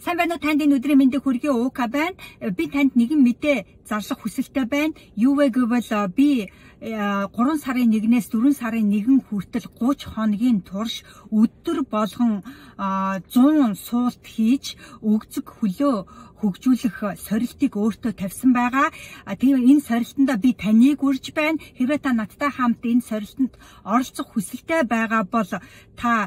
Сайн байна уу танд энэ өдрийн мэндийг хүргэе уука байна. Би танд нэгэн мэдээ зарлах хүсэлтэй байна. Юу вэ гэвэл би 3 сарын 1-ээс 4 сарын 1 хүртэл 30 хоногийн турш өдөр болгон 100 суулт хийж өгзөг хөлөө хөгжүүлэх сорилтыг өөртөө тавьсан байгаа. Тийм энэ сорилтонд би таныг үрж байна. Хэрвээ та надтай хамт энэ сорилтонд оролцох хүсэлтэй байгаа бол та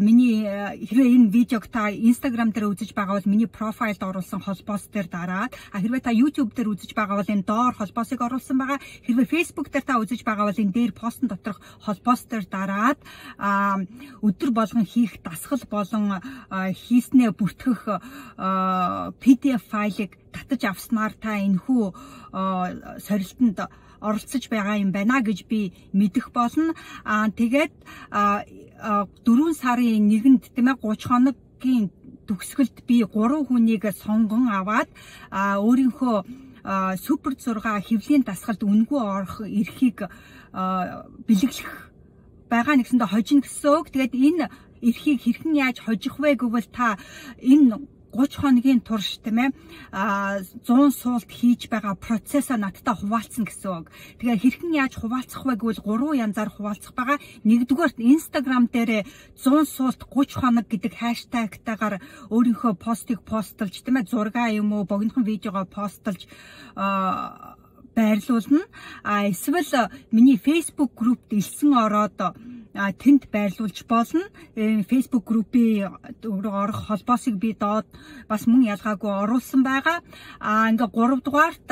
миний хэрвээ энэ видеог та Instagram дээр үзэж байгаа бол миний профайлд оруулсан холбоос дээр дараад хэрвээ та YouTube дээр үзэж байгаа бол энэ доор холбоосыг оруулсан байгаа. Хэрвээ Facebook дээр та үзэж байгаа бол энэ дээр постн доторх холбоос дээр дараад өдөр болгон хийх дасгал болон хийснээ бүртгэх PDF файлыг татаж авснаар та энэхүү сорилтонд оролцож байгаа юм байна гэж би мэдэх болно. Аа тэгээд 4 сарын 1-нд тийм ээ 30 хоногийн төгсгөлд би 3 хүнийг сонгон аваад өөрийнхөө супер 6 хэвлийн дасгалд үнгүй орох эрхийг бэлэглэх байгаа нэгсэндээ хожино гэсэн үг. Тэгээд энэ эрхийг хэрхэн яаж хожих вэ гэвэл та энэ 30 хоногийн турш тийм ээ 100 суулт хийж байгаа процессоо надтай хуваалцсан гэсэн үг. Тэгээ хэрхэн яаж хуваалцах вэ гэвэл гурван янзаар хуваалцах байгаа. Нэгдүгээр Instagram дээр 100 суулт 30 хоног гэдэг хаштагтайгаар өөрийнхөө постыг постлж тийм ээ зураг юм уу богинохон видеого постлж байрлуулна. А эсвэл миний Facebook группт илсэн ороод тэнд байрлуулж болно. Э, Facebook группийн орох холбоосыг би доод бас мөн ялгаагүй оруулсан байгаа. А ингээ 3 дугаарт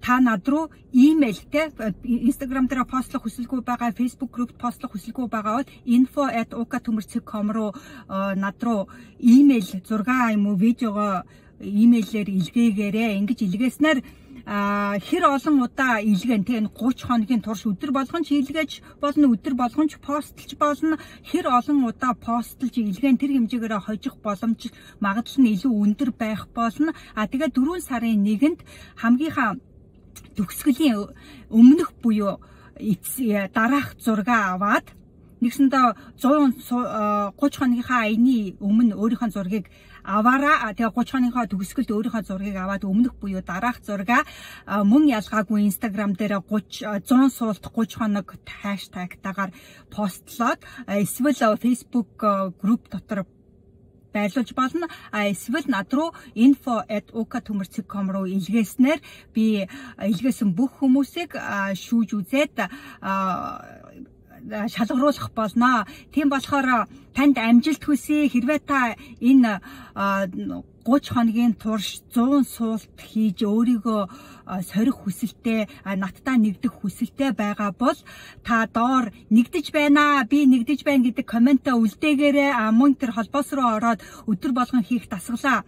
та над руу имэйл те Instagram дээр постлох хүсэлгүй байгаа, Facebook группт постлох хүсэлгүй байгаа бол info@uka.com руу над руу имэйл зураг юм уу видеого имэйлээр илгээгээрэй. Ингэж илгээснээр хэр олон удаа илгэн тэг 30 хоногийн турш өдөр болгон ч илгээж болно өдөр болгон ч постлж болно хэр олон удаа постлж илгэн тэр хэмжээгээр хожих боломж магадлал нь илүү өндөр байх болно а тэгээ 4 сарын 1-нд хамгийн төгсгөлийн өмнөх буюу дараах зураг аваад нэгсэндээ 100 30 хоногийнхаа аяны өмнө өөрийнхөө зургийг аваараа тэгээ 30 хоногийн төгсгөлд өөрийнхөө зургийг аваад өмнөх буюу дараах зургаа мөн ялгаагүй Instagram дээр 30 100 суулт 30 хоног хаштагтаагаар постлоод эсвэл Facebook групп дотор байлуулж болно. А эсвэл над руу info@uka.com руу илгээснээр би илгээсэн бүх хүмүүсийг шүүж үзээд шалгаруулах болно. Тийм болохоор танд амжилт хүсье. Хэрвээ та энэ 30 хоногийн турш 100 суулт хийж өөрийгөө сорих хүсэлтэй надтай нэгдэх хүсэлтэй байгаа бол та доор нэгдэж байна би нэгдэж байна гэдэг комментаа үлдээгээрэй мөн тэр холбоос руу ороод өдөр болгон хийх дасгалаа